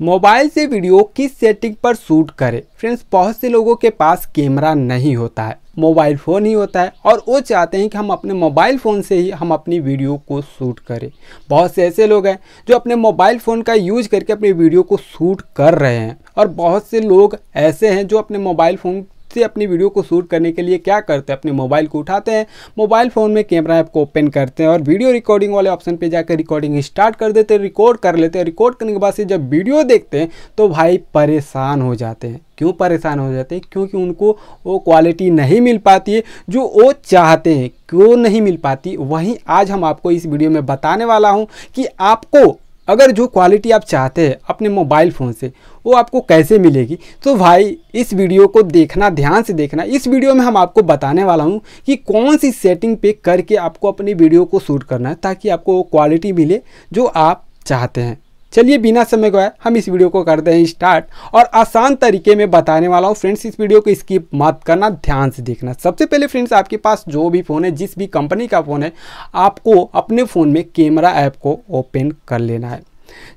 Mobile से video किस setting पर शूट करें? फ्रेंड्स बहुत से लोगों के पास कैमरा नहीं होता है। मोबाइल फ़ोन ही होता है और वो चाहते हैं कि हम अपने मोबाइल फ़ोन से ही हम अपनी वीडियो को शूट करें। बहुत से ऐसे लोग हैं जो अपने मोबाइल फ़ोन का यूज़ करके अपनी वीडियो को शूट कर रहे हैं। और बहुत से लोग ऐसे हैं जो अपने मोबाइल फ़ोन से अपनी वीडियो को शूट करने के लिए क्या करते हैं? अपने मोबाइल को उठाते हैं मोबाइल फ़ोन में कैमरा ऐप को ओपन करते हैं और वीडियो रिकॉर्डिंग वाले ऑप्शन पे जाकर रिकॉर्डिंग स्टार्ट कर देते हैं रिकॉर्ड कर लेते हैं। रिकॉर्ड करने के बाद से जब वीडियो देखते हैं तो भाई परेशान हो जाते हैं। क्यों परेशान हो जाते हैं? क्योंकि उनको वो क्वालिटी नहीं मिल पाती है, जो वो चाहते हैं। क्यों नहीं मिल पाती? वहीं आज हम आपको इस वीडियो में बताने वाला हूँ कि आपको अगर जो क्वालिटी आप चाहते हैं अपने मोबाइल फ़ोन से, वो आपको कैसे मिलेगी? तो भाई, इस वीडियो को देखना, ध्यान से देखना। इस वीडियो में हम आपको बताने वाला हूँ कि कौन सी सेटिंग पे करके आपको अपनी वीडियो को शूट करना है, ताकि आपको वो क्वालिटी मिले जो आप चाहते हैं। चलिए बिना समय गवाए हम इस वीडियो को करते हैं स्टार्ट और आसान तरीके में बताने वाला हूँ फ्रेंड्स इस वीडियो को स्किप मत करना, ध्यान से देखना। सबसे पहले फ्रेंड्स आपके पास जो भी फ़ोन है, जिस भी कंपनी का फ़ोन है, आपको अपने फ़ोन में कैमरा ऐप को ओपन कर लेना है।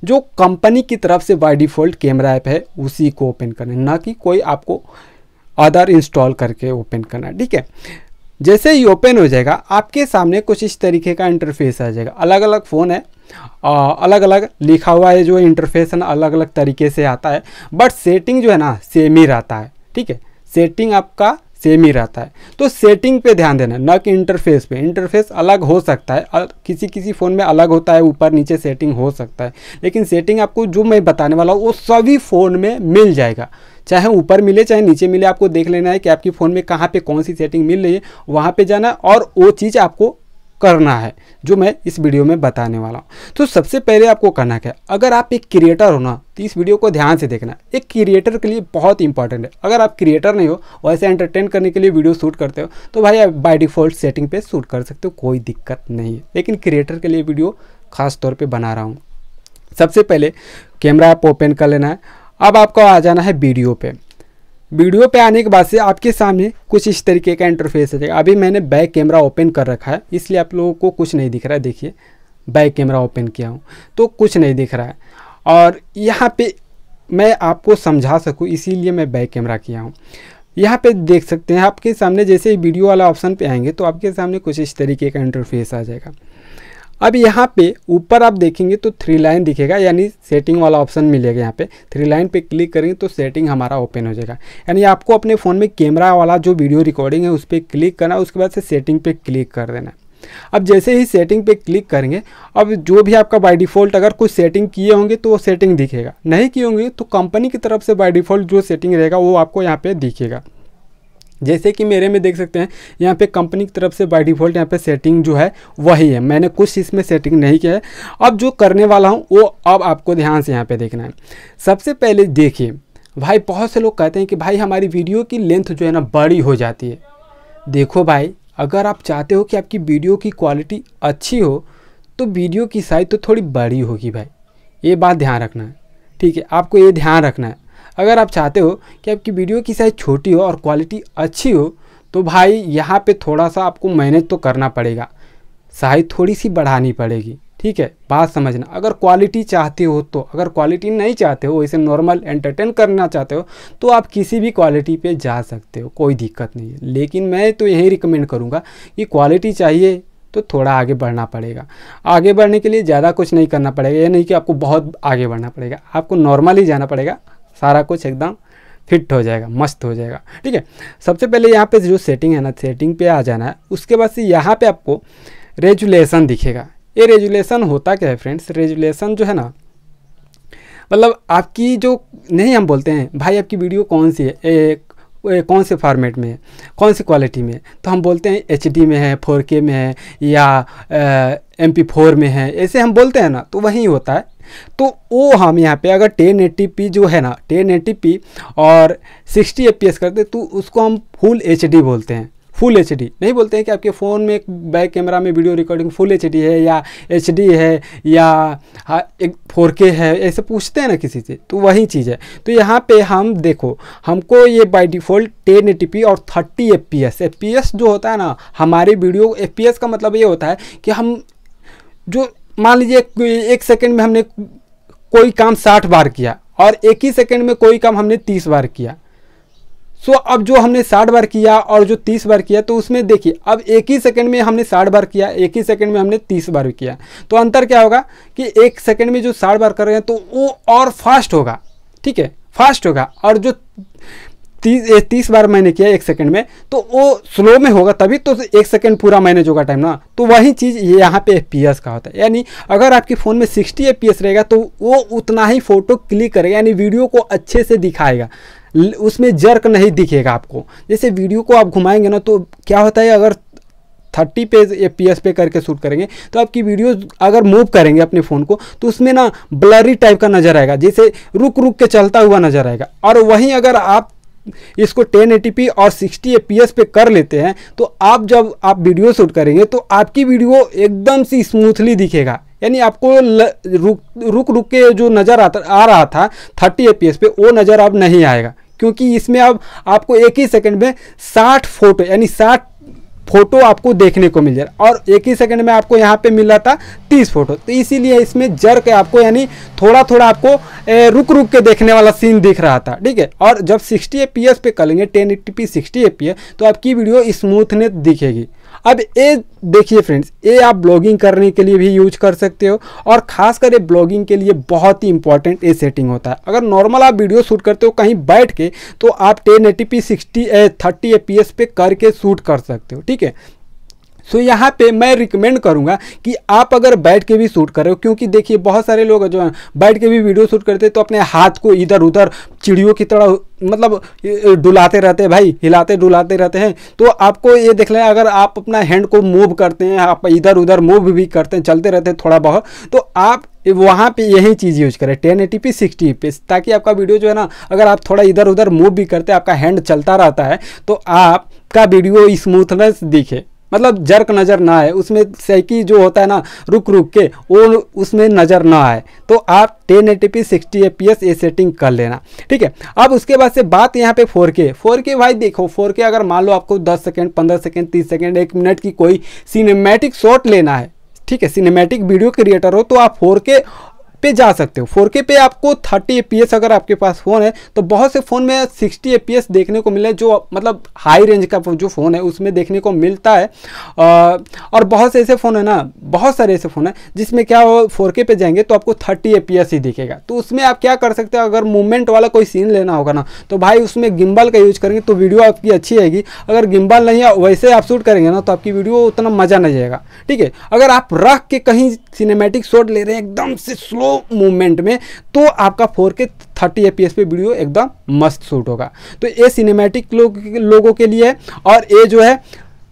जो कंपनी की तरफ़ से बाई डिफ़ॉल्ट कैमरा ऐप है, उसी को ओपन करना है, ना कि कोई आपको अदर इंस्टॉल करके ओपन करना ठीक है? जैसे ही ओपन हो जाएगा, आपके सामने कुछ इस तरीके का इंटरफेस आ जाएगा। अलग अलग फ़ोन है अलग अलग लिखा हुआ है, जो इंटरफेस है ना अलग अलग तरीके से आता है। बट सेटिंग जो है ना सेम ही रहता है, ठीक है? सेटिंग आपका सेम ही रहता है। तो सेटिंग पे ध्यान देना, न कि इंटरफेस पे। इंटरफेस अलग हो सकता है किसी किसी फ़ोन में अलग होता है, ऊपर नीचे सेटिंग हो सकता है। लेकिन सेटिंग आपको जो मैं बताने वाला हूँ, वो सभी फ़ोन में मिल जाएगा। चाहे ऊपर मिले, चाहे नीचे मिले, आपको देख लेना है कि आपकी फ़ोन में कहाँ पे कौन सी सेटिंग मिल रही है, वहाँ पे जाना और वो चीज़ आपको करना है, जो मैं इस वीडियो में बताने वाला हूँ। तो सबसे पहले आपको करना क्या अगर आप एक क्रिएटर हो ना तो इस वीडियो को ध्यान से देखना। एक क्रिएटर के लिए बहुत इंपॉर्टेंट है। अगर आप क्रिएटर नहीं हो वैसे एंटरटेन करने के लिए वीडियो शूट करते हो तो भाई आप बाई डिफ़ॉल्ट सेटिंग पे शूट कर सकते हो, कोई दिक्कत नहीं है। लेकिन क्रिएटर के लिए वीडियो खास तौर पर बना रहा हूँ। सबसे पहले कैमरा ऐप ओपन कर लेना है। अब आपको आ जाना है वीडियो पे। वीडियो पे आने के बाद से आपके सामने कुछ इस तरीके का इंटरफेस आ जाएगा अभी मैंने बैक कैमरा ओपन कर रखा है, इसलिए आप लोगों को कुछ नहीं दिख रहा है। देखिए बैक कैमरा ओपन किया हूँ तो कुछ नहीं दिख रहा है। और यहाँ पे मैं आपको समझा सकूँ, इसीलिए मैं बैक कैमरा किया हूँ। यहाँ पे देख सकते हैं, आपके सामने जैसे ही वीडियो वाला ऑप्शन पे आएँगे तो आपके सामने कुछ इस तरीके का इंटरफेस आ जाएगा। अब यहाँ पे ऊपर आप देखेंगे तो थ्री लाइन दिखेगा, यानी सेटिंग वाला ऑप्शन मिलेगा यहाँ पे। थ्री लाइन पे क्लिक करेंगे तो सेटिंग हमारा ओपन हो जाएगा। यानी आपको अपने फ़ोन में कैमरा वाला जो वीडियो रिकॉर्डिंग है उस पर क्लिक करना, उसके बाद से सेटिंग पे क्लिक कर देना। अब जैसे ही सेटिंग पे क्लिक करेंगे, अब जो भी आपका बाय डिफ़ॉल्ट अगर कुछ सेटिंग किए होंगे तो वो सेटिंग दिखेगा। नहीं किए होंगे तो कंपनी की तरफ़ से बाय डिफ़ॉल्ट जो सेटिंग रहेगा वो आपको यहाँ पे दिखेगा। जैसे कि मेरे में देख सकते हैं, यहाँ पे कंपनी की तरफ़ से बाय डिफ़ॉल्ट यहाँ पे सेटिंग जो है, वही है। मैंने कुछ इसमें सेटिंग नहीं किया है। अब जो करने वाला हूँ, वो अब आपको ध्यान से यहाँ पे देखना है। सबसे पहले देखिए, भाई बहुत से लोग कहते हैं कि भाई हमारी वीडियो की लेंथ जो है ना बड़ी हो जाती है। देखो भाई, अगर आप चाहते हो कि आपकी वीडियो की क्वालिटी अच्छी हो तो वीडियो की साइज़ तो थोड़ी बड़ी होगी भाई। ये बात ध्यान रखना है। ठीक है, आपको ये ध्यान रखना है। अगर आप चाहते हो कि आपकी वीडियो की साइज़ छोटी हो और क्वालिटी अच्छी हो तो भाई यहाँ पे थोड़ा सा आपको मैनेज तो करना पड़ेगा। साइज़ थोड़ी सी बढ़ानी पड़ेगी, ठीक है? बात समझना। अगर क्वालिटी चाहते हो तो अगर क्वालिटी नहीं चाहते हो, इसे नॉर्मल एंटरटेन करना चाहते हो तो आप किसी भी क्वालिटी पे जा सकते हो, कोई दिक्कत नहीं है। लेकिन मैं तो यही रिकमेंड करूँगा कि क्वालिटी चाहिए तो थोड़ा आगे बढ़ना पड़ेगा। आगे बढ़ने के लिए ज़्यादा कुछ नहीं करना पड़ेगा, ये नहीं कि आपको बहुत आगे बढ़ना पड़ेगा। आपको नॉर्मल ही जाना पड़ेगा। सारा कुछ एकदम फिट हो जाएगा, मस्त हो जाएगा। ठीक है? सबसे पहले यहाँ पे जो सेटिंग है ना सेटिंग पे आ जाना है। उसके बाद से यहाँ पे आपको रेजुलेशन दिखेगा। ये रेजुलेशन होता क्या है फ्रेंड्स रेजुलेशन जो है ना मतलब आपकी जो, नहीं हम बोलते हैं, भाई आपकी वीडियो कौन सी है? एक कौन से फॉर्मेट में है? कौन सी क्वालिटी में तो हम बोलते हैं एचडी में है फोर में है, या एम पी फोर में है। ऐसे हम बोलते हैं ना तो वही होता है। तो वो हम यहाँ पे अगर टेन एट्टी पी जो है ना टेन एट्टी पी और सिक्सटी एफ़ पी एस करते तो उसको हम फुल एच डी बोलते हैं। फुल एच डी नहीं बोलते हैं कि आपके फ़ोन में एक बैक कैमरा में video recording full H D है या एच डी है या हाँ, एक फोर है ऐसे पूछते हैं ना किसी से तो वही चीज़ है। तो यहाँ पे हम देखो हमको ये बाय डिफ़ॉल्ट टेन पी और thirty F P S F P S जो होता है ना हमारी वीडियो एफ़ पी एस का मतलब ये होता है कि हम जो मान लीजिए एक सेकंड में हमने कोई काम साठ बार किया और एक ही सेकंड में कोई काम हमने तीस बार किया। सो so, अब जो हमने साठ बार किया और जो तीस बार किया तो उसमें देखिए अब एक ही सेकंड में हमने साठ बार किया एक ही सेकंड में हमने तीस बार किया। तो अंतर क्या होगा कि एक सेकंड में जो साठ बार कर रहे हैं तो वो और फास्ट होगा। ठीक है? फास्ट होगा। और जो तीस तीस बार मैंने किया एक सेकंड में तो वो स्लो में होगा तभी तो एक सेकंड पूरा मैनेज होगा टाइम ना। तो वही चीज़ यहाँ पे एफ़ का होता है। यानी अगर आपके फ़ोन में सिक्सटी एफ़ रहेगा तो वो उतना ही फ़ोटो क्लिक करेगा, यानी वीडियो को अच्छे से दिखाएगा। उसमें जर्क नहीं दिखेगा आपको। जैसे वीडियो को आप घुमाएँगे ना तो क्या होता है, अगर थर्टी पे एफ़ पे करके शूट करेंगे तो आपकी वीडियो अगर मूव करेंगे अपने फ़ोन को तो उसमें ना ब्लरी टाइप का नज़र आएगा। जैसे रुक रुक के चलता हुआ नज़र आएगा। और वहीं अगर आप इसको 1080p और 60 fps पे कर लेते हैं तो आप जब आप वीडियो शूट करेंगे तो आपकी वीडियो एकदम सी स्मूथली दिखेगा। यानी आपको ल, रुक रुक रुक के जो नज़र आता आ रहा था 30 fps पे वो नज़र अब नहीं आएगा। क्योंकि इसमें अब आपको एक ही सेकंड में 60 फ़ोटो यानी 60 फ़ोटो आपको देखने को मिल जाए और एक ही सेकंड में आपको यहाँ पे मिल रहा था तीस फ़ोटो। तो इसीलिए इसमें जर्क आपको यानी थोड़ा थोड़ा आपको ए, रुक रुक के देखने वाला सीन दिख रहा था ठीक है? और जब 60 ए पे करेंगे टेन एट्टी पी सिक्सटी तो आपकी वीडियो स्मूथनेस दिखेगी। अब ये देखिए फ्रेंड्स ये आप ब्लॉगिंग करने के लिए भी यूज़ कर सकते हो और खासकर ये ब्लॉगिंग के लिए बहुत ही इंपॉर्टेंट ये सेटिंग होता है। अगर नॉर्मल आप वीडियो शूट करते हो कहीं बैठ के तो आप ten eighty P sixty thirty A P S पे करके शूट कर सकते हो, ठीक है? सो so, यहाँ पे मैं रिकमेंड करूँगा कि आप अगर बैठ के भी शूट करो क्योंकि देखिए बहुत सारे लोग जो हैं बैठ के भी वीडियो शूट करते हैं तो अपने हाथ को इधर उधर चिड़ियों की तरह मतलब डुलाते रहते हैं भाई हिलाते डुलाते रहते हैं। तो आपको ये देख लें अगर आप अपना हैंड को मूव करते हैं आप इधर उधर मूव भी करते हैं चलते रहते हैं थोड़ा बहुत तो आप वहाँ पे यही चीज़ यूज़ करें टेन एटी पी सिक्सटी पे ताकि आपका वीडियो जो है ना अगर आप थोड़ा इधर उधर मूव भी करते हैं आपका हैंड चलता रहता है तो आपका वीडियो स्मूथनेस दिखे। मतलब जर्क नज़र ना आए। उसमें सैकी जो होता है ना रुक रुक के, वो उसमें नज़र ना आए। तो आप ten eighty P, sixty A P S ये सेटिंग कर लेना। ठीक है? अब उसके बाद से बात यहाँ पे फोर के। फोर के भाई देखो, फोर के अगर मान लो आपको दस सेकेंड, पंद्रह सेकेंड, तीस सेकेंड, एक मिनट की कोई सिनेमैटिक शॉट लेना है। ठीक है? सिनेमैटिक वीडियो क्रिएटर हो तो आप फोर के पे जा सकते हो। 4K पे आपको 30 एफ़ अगर आपके पास फ़ोन है तो बहुत से फ़ोन में 60 एफ़ देखने को मिले, जो मतलब हाई रेंज का जो फ़ोन है, उसमें देखने को मिलता है। और बहुत से ऐसे फ़ोन है ना, बहुत सारे ऐसे फ़ोन है, जिसमें क्या हो, फोर पे जाएँगे तो आपको थर्टी एफ़ ही दिखेगा। तो उसमें आप क्या कर सकते हो, अगर मूवमेंट वाला कोई सीन लेना होगा ना तो भाई उसमें गिम्बल का यूज़ करेंगे तो वीडियो आपकी अच्छी आएगी। अगर गिम्बल नहीं वैसे आप शूट करेंगे ना तो आपकी वीडियो उतना मज़ा नहीं जाएगा ठीक है? अगर आप रख के कहीं सिनेमेटिक शॉट ले रहे हैं, एकदम से स्लो मूवमेंट में तो आपका फोर के थर्टी ए पे वीडियो एकदम मस्त शूट होगा। तो ये सिनेमैटिक लोग, लोगों के लिए है, और ये जो है,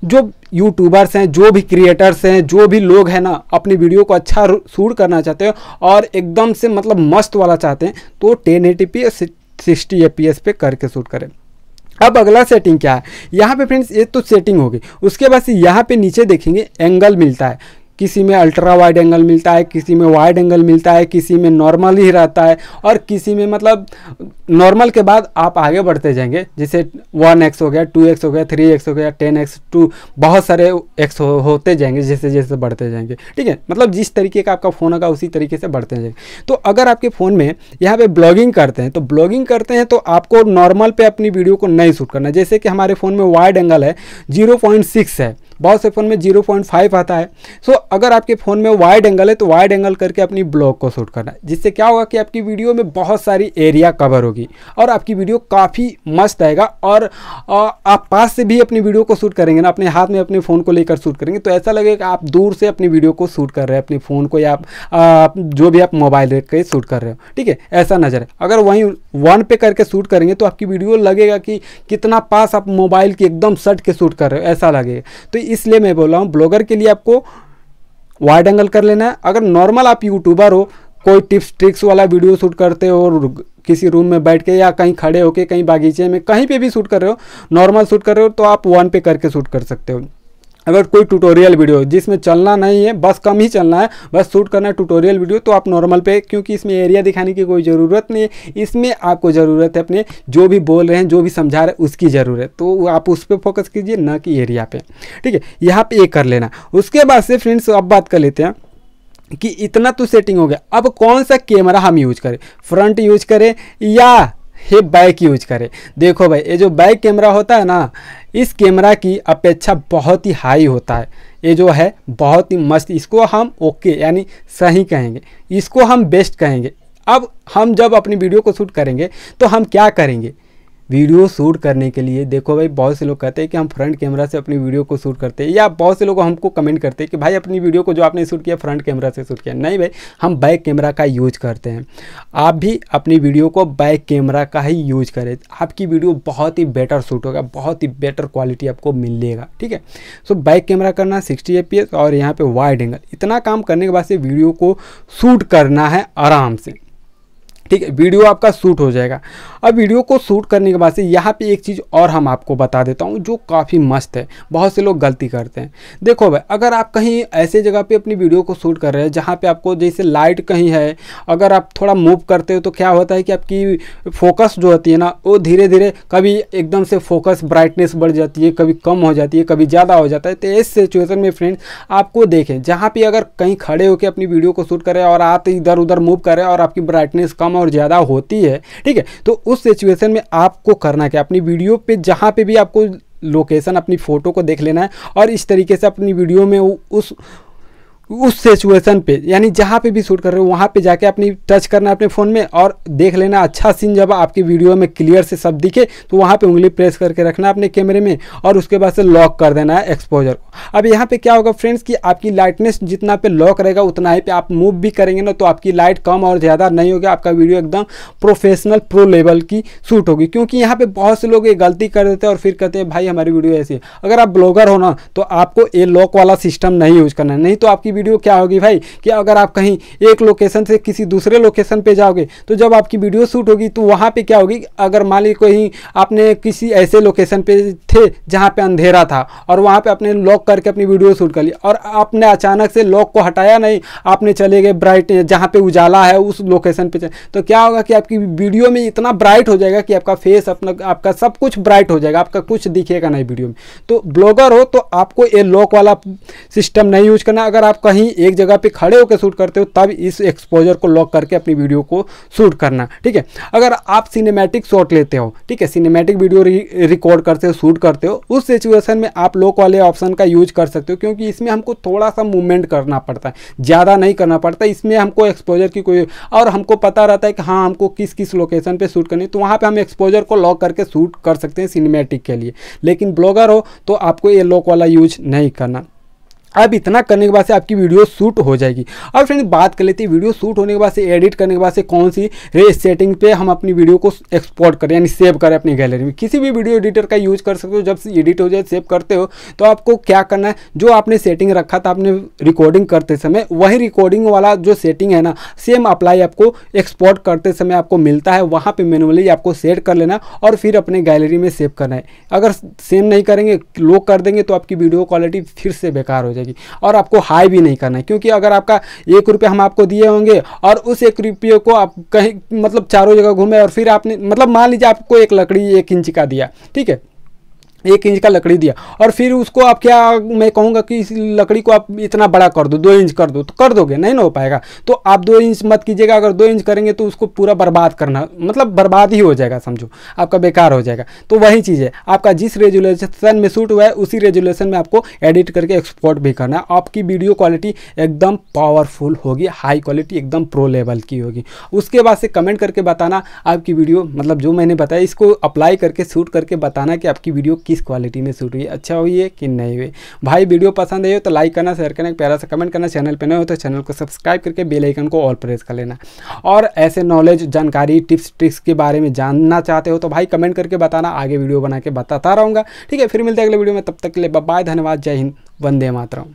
जो यूट्यूबर्स हैं, जो भी क्रिएटर्स हैं, जो भी लोग हैं ना, अपनी वीडियो को अच्छा शूट करना चाहते हैं, और एकदम से मतलब मस्त वाला चाहते हैं तो ten eighty P sixty A पे करके शूट करें। अब अगला सेटिंग क्या है? यहाँ पे फ्रेंड्स ये तो सेटिंग होगी। उसके बाद से यहाँ पे नीचे देखेंगे एंगल मिलता है। किसी में अल्ट्रा वाइड एंगल मिलता है किसी में वाइड एंगल मिलता है किसी में नॉर्मल ही रहता है और किसी में मतलब नॉर्मल के बाद आप आगे बढ़ते जाएँगे। जैसे वन एक्स हो गया टू एक्स हो गया थ्री एक्स हो गया टेन एक्स टू बहुत सारे एक्स हो, होते जाएँगे जैसे जैसे बढ़ते जाएँगे। ठीक है? मतलब जिस तरीके का आपका फ़ोन होगा उसी तरीके से बढ़ते जाएँगे। तो अगर आपके फ़ोन में यहाँ पे ब्लॉगिंग करते हैं तो ब्लॉगिंग करते हैं तो आपको नॉर्मल पे अपनी वीडियो को नहीं शूट करना जैसे कि हमारे फ़ोन में वाइड एंगल है ज़ीरो है। बहुत से फ़ोन में 0.5 आता है। सो अगर आपके फ़ोन में वाइड एंगल है तो वाइड एंगल करके अपनी ब्लॉग को शूट करना है। जिससे क्या होगा कि आपकी वीडियो में बहुत सारी एरिया कवर होगी और आपकी वीडियो काफ़ी मस्त आएगा और आप पास से भी अपनी वीडियो को शूट करेंगे ना, अपने हाथ में अपने फ़ोन को लेकर शूट करेंगे तो ऐसा लगेगा आप दूर से अपनी वीडियो को शूट कर रहे हैं, अपने फ़ोन को या आप जो भी आप मोबाइल के शूट कर रहे हो। ठीक है? ऐसा नज़र है। अगर वहीं वन पे करके शूट करेंगे तो आपकी वीडियो लगेगा कि कितना पास आप मोबाइल की एकदम सट के शूट कर रहे हो, ऐसा लगेगा। तो इसलिए मैं बोल रहा हूँ, ब्लॉगर के लिए आपको वाइड एंगल कर लेना है। अगर नॉर्मल आप यूट्यूबर हो, कोई टिप्स ट्रिक्स वाला वीडियो शूट करते हो और किसी रूम में बैठ के या कहीं खड़े होके कहीं बागीचे में कहीं पे भी शूट कर रहे हो नॉर्मल शूट कर रहे हो तो आप वन पे करके शूट कर सकते हो। अगर कोई ट्यूटोरियल वीडियो जिसमें चलना नहीं है, बस कम ही चलना है, बस शूट करना है ट्यूटोरियल वीडियो तो आप नॉर्मल पे, क्योंकि इसमें एरिया दिखाने की कोई ज़रूरत नहीं है। इसमें आपको ज़रूरत है अपने, जो भी बोल रहे हैं, जो भी समझा रहे हैं, उसकी ज़रूरत तो आप उस पर फोकस कीजिए, ना कि एरिया पे। ठीक है, यहाँ पे ये कर लेना। उसके बाद से फ्रेंड्स अब बात कर लेते हैं कि इतना तो सेटिंग हो गया। अब कौन सा कैमरा हम यूज़ करें? फ्रंट यूज़ करें या ये बैक यूज़ करें। देखो भाई, ये जो बैक कैमरा होता है ना, इस कैमरा की अपेक्षा बहुत ही हाई होता है। ये जो है, बहुत ही मस्त। इसको हम ओके यानी सही कहेंगे। इसको हम बेस्ट कहेंगे। अब हम जब अपनी वीडियो को शूट करेंगे तो हम क्या करेंगे? वीडियो शूट करने के लिए। देखो भाई, बहुत से लोग कहते हैं कि हम फ्रंट कैमरा से अपनी वीडियो को शूट करते हैं। या बहुत से लोग हमको कमेंट करते हैं कि भाई, अपनी वीडियो को जो आपने शूट किया, फ्रंट कैमरा से शूट किया। नहीं भाई, हम बैक कैमरा का यूज़ करते हैं। आप भी अपनी वीडियो को बैक कैमरा का ही यूज़ करें। आपकी वीडियो बहुत ही बेटर शूट होगा, बहुत ही बेटर क्वालिटी आपको मिलेगा, ठीक है? सो बैक कैमरा करना सिक्सटी ए और यहाँ पर वाइड एंगल इतना काम करने के बाद से वीडियो को शूट करना है आराम से। ठीक है, वीडियो आपका शूट हो जाएगा। अब वीडियो को शूट करने के बाद से यहाँ पे एक चीज़ और हम आपको बता देता हूँ, जो काफ़ी मस्त है। बहुत से लोग गलती करते हैं। देखो भाई, अगर आप कहीं ऐसे जगह पे अपनी वीडियो को शूट कर रहे हैं, जहाँ पे आपको जैसे लाइट कहीं है, अगर आप थोड़ा मूव करते हो तो क्या होता है कि आपकी फोकस जो होती है ना, वो धीरे धीरे कभी एकदम से फोकस, ब्राइटनेस बढ़ जाती है, कभी कम हो जाती है, कभी ज़्यादा हो जाता है। तो इस सिचुएसन में फ्रेंड्स, आपको देखें, जहाँ पर अगर कहीं खड़े होकर अपनी वीडियो को शूट करें और आप इधर उधर मूव करें और आपकी ब्राइटनेस कम और ज़्यादा होती है, ठीक है? तो उस सिचुएशन में आपको करना क्या? अपनी वीडियो पे, जहाँ पे भी आपको लोकेशन अपनी फ़ोटो को देख लेना है और इस तरीके से अपनी वीडियो में उस उस सिचुएशन पे, यानी जहाँ पे भी शूट कर रहे हो, वहाँ पे जाके अपनी टच करना अपने फ़ोन में और देख लेना अच्छा सीन जब आपकी वीडियो में क्लियर से सब दिखे तो वहाँ पे उंगली प्रेस करके रखना अपने कैमरे में और उसके बाद से लॉक कर देना है एक्सपोजर को। अब यहाँ पे क्या होगा फ्रेंड्स कि आपकी लाइटनेस जितना पे लॉक रहेगा, उतना ही पे आप मूव भी करेंगे ना तो आपकी लाइट कम और ज़्यादा नहीं होगी, आपका वीडियो एकदम प्रोफेशनल प्रो लेवल की शूट होगी। क्योंकि यहाँ पर बहुत से लोग ये गलती कर देते हैं और फिर कहते हैं, भाई, हमारी वीडियो ऐसी अगर आप ब्लॉगर हो ना तो आपको ये लॉक वाला सिस्टम नहीं यूज़ करना है। नहीं तो आपकी वीडियो क्या होगी भाई? कि अगर आप कहीं एक लोकेशन से किसी दूसरे लोकेशन पे जाओगे तो जब आपकी वीडियो शूट होगी तो वहाँ पे क्या होगी? अगर मान ली कहीं आपने किसी ऐसे लोकेशन पे थे जहाँ पे अंधेरा था, और वहाँ पे आपने लॉक करके अपनी वीडियो शूट कर ली, और आपने अचानक से लॉक को हटाया नहीं, आपने चले गए ब्राइट जहाँ पे उजाला है, उस लोकेशन पे तो क्या होगा कि आपकी वीडियो में इतना ब्राइट हो जाएगा कि आपका फेस अपना, आपका सब कुछ ब्राइट हो जाएगा, आपका कुछ दिखेगा नहीं वीडियो में। तो ब्लॉगर हो तो आपको ये लॉक वाला सिस्टम नहीं यूज़ करना। अगर आप कहीं एक जगह पे खड़े होकर शूट करते हो, तब इस एक्सपोजर को लॉक करके अपनी वीडियो को शूट करना, ठीक है? अगर आप सिनेमैटिक शॉट लेते हो, ठीक है? सिनेमैटिक वीडियो रिकॉर्ड करते हो, शूट करते हो, उस सिचुएशन में आप लॉक वाले ऑप्शन का यूज़ कर सकते हो, क्योंकि इसमें हमको थोड़ा सा मूवमेंट करना पड़ता है। ज़्यादा नहीं करना पड़ता, इसमें हमको एक्सपोजर की कोई और हमको पता रहता है कि हाँ हमको किस किस लोकेशन पर शूट करनी तो वहाँ पर हम एक्सपोजर को लॉक करके शूट कर सकते हैं सिनेमैटिक के लिए। लेकिन ब्लॉगर हो तो आपको ये लॉक वाला यूज़ नहीं करना। अब इतना करने के बाद से आपकी वीडियो शूट हो जाएगी। अब फ्रेंड बात कर लेते हैं, वीडियो शूट होने के बाद से, एडिट करने के बाद से कौन सी रे सेटिंग पे हम अपनी वीडियो को एक्सपोर्ट करें, यानी सेव करें अपनी गैलरी में। किसी भी वीडियो एडिटर का यूज़ कर सकते हो, जब से एडिट हो जाए सेव करते हो तो आपको क्या करना है, जो आपने सेटिंग रखा था, आपने रिकॉर्डिंग करते समय, वही रिकॉर्डिंग वाला जो सेटिंग है ना सेम अप्लाई आपको एक्सपोर्ट करते समय आपको मिलता है, वहाँ पर मैनुअली आपको सेट कर लेना और फिर अपने गैलरी में सेव करना है। अगर सेम नहीं करेंगे लो कर देंगे तो आपकी वीडियो क्वालिटी फिर से बेकार हो जाएगी। जाएगी। और आपको हाई भी नहीं करना है, क्योंकि अगर आपका एक रुपये हम आपको दिए होंगे और उस एक रुपये को आप कहीं मतलब चारों जगह घूमे और फिर आपने मतलब मान लीजिए आपको एक लकड़ी एक इंच का दिया, ठीक है? एक इंच का लकड़ी दिया। और फिर उसको आप क्या, मैं कहूँगा कि इस लकड़ी को आप इतना बड़ा कर दो दो इंच कर दो तो कर दोगे, नहीं ना हो पाएगा। तो आप दो इंच मत कीजिएगा, अगर दो इंच करेंगे तो उसको पूरा बर्बाद करना मतलब बर्बाद ही हो जाएगा, समझो, आपका बेकार हो जाएगा। तो वही चीज़ है, आपका जिस रेजुलेशन में शूट हुआ है, उसी रेजुलेशन में आपको एडिट करके एक्सपोर्ट भी करना है। आपकी वीडियो क्वालिटी एकदम पावरफुल होगी हाई क्वालिटी एकदम प्रो लेवल की होगी। उसके बाद से कमेंट करके बताना आपकी वीडियो मतलब जो मैंने बताया, इसको अप्लाई करके शूट करके बताना कि आपकी वीडियो किस क्वालिटी में शूट हुई अच्छा हुई है कि नहीं हुई। भाई, वीडियो पसंद आई हो तो लाइक करना शेयर करना प्यारा सा कमेंट करना चैनल पर नए हो तो चैनल को सब्सक्राइब करके बेल आइकन को ऑल प्रेस कर लेना। और ऐसे नॉलेज जानकारी टिप्स ट्रिक्स के बारे में जानना चाहते हो तो भाई कमेंट करके बताना, आगे वीडियो बना के बताता रहूँगा। ठीक है, फिर मिलते हैं अगले वीडियो में, तब तक के लिए बाय धन्यवाद, जय हिंद, वंदे मातरम।